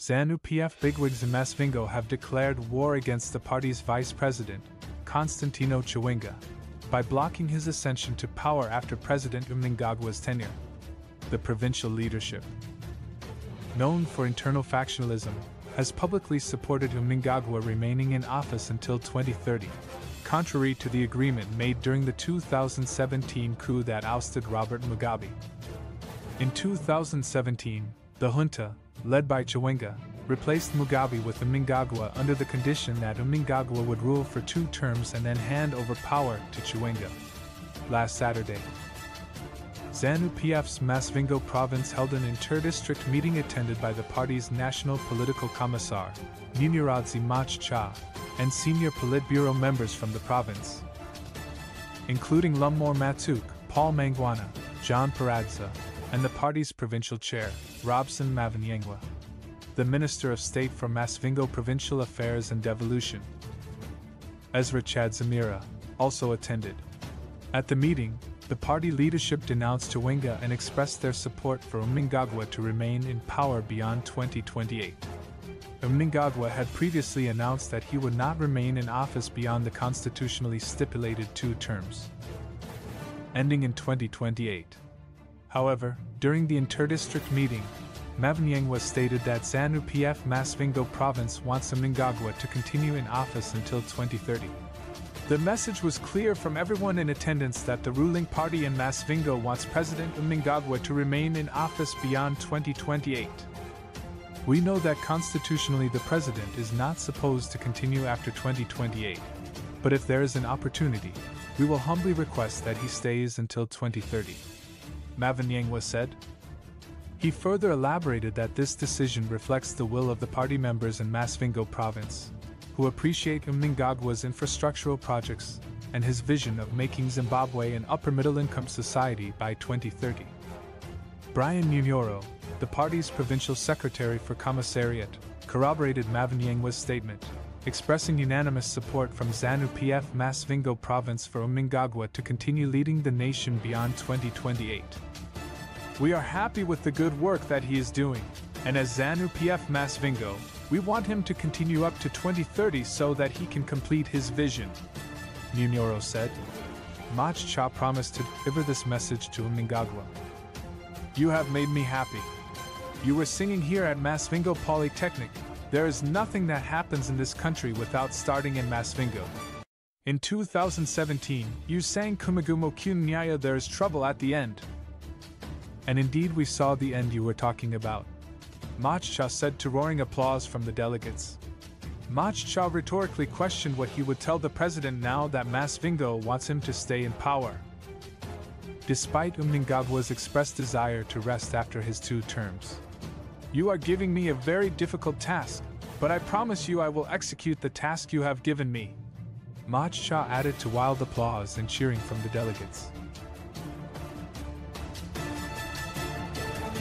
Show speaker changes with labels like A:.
A: ZANU PF bigwigs in Masvingo have declared war against the party's vice president, Constantino Chiwenga, by blocking his ascension to power after President Mnangagwa's tenure. The provincial leadership, known for internal factionalism, has publicly supported Mnangagwa remaining in office until 2030, contrary to the agreement made during the 2017 coup that ousted Robert Mugabe. In 2017, the junta, led by Chiwenga, replaced Mugabe with Mnangagwa under the condition that Mnangagwa would rule for two terms and then hand over power to Chiwenga. Last Saturday, ZANU PF's Masvingo province held an inter-district meeting attended by the party's national political commissar, Munyaradzi Machacha, and senior Politburo members from the province, including Lovemore Matuke, Paul Mangwana, John Paradza, and the party's provincial chair, Robson Mavhenyengwa, the Minister of State for Masvingo Provincial Affairs and Devolution. Ezra Chadzamira also attended. At the meeting, the party leadership denounced Chiwenga and expressed their support for Mnangagwa to remain in power beyond 2028. Mnangagwa had previously announced that he would not remain in office beyond the constitutionally stipulated two terms, ending in 2028. However, during the interdistrict meeting, Mavhenyengwa stated that ZANU PF Masvingo province wants Mnangagwa to continue in office until 2030. The message was clear from everyone in attendance that the ruling party in Masvingo wants President Mnangagwa to remain in office beyond 2028. We know that constitutionally the president is not supposed to continue after 2028, but if there is an opportunity, we will humbly request that he stays until 2030. Mavhenyengwa said. He further elaborated that this decision reflects the will of the party members in Masvingo province, who appreciate Mnangagwa's infrastructural projects and his vision of making Zimbabwe an upper middle income society by 2030. Brian Munyoro, the party's provincial secretary for commissariat, corroborated Mavhenyengwa's statement, expressing unanimous support from ZANU PF Masvingo province for Mnangagwa to continue leading the nation beyond 2028. We are happy with the good work that he is doing, and as ZANU PF Masvingo, we want him to continue up to 2030 so that he can complete his vision. Munyoro said. Machacha promised to deliver this message to Mnangagwa. You have made me happy. You were singing here at Masvingo Polytechnic. There is nothing that happens in this country without starting in Masvingo. In 2017, you sang Kumagumo Kunyaya There is Trouble at the End, and indeed we saw the end you were talking about. Machacha said to roaring applause from the delegates. Machacha rhetorically questioned what he would tell the president now that Masvingo wants him to stay in power. Despite Mnangagwa's expressed desire to rest after his two terms. You are giving me a very difficult task, but I promise you I will execute the task you have given me. Machacha added to wild applause and cheering from the delegates.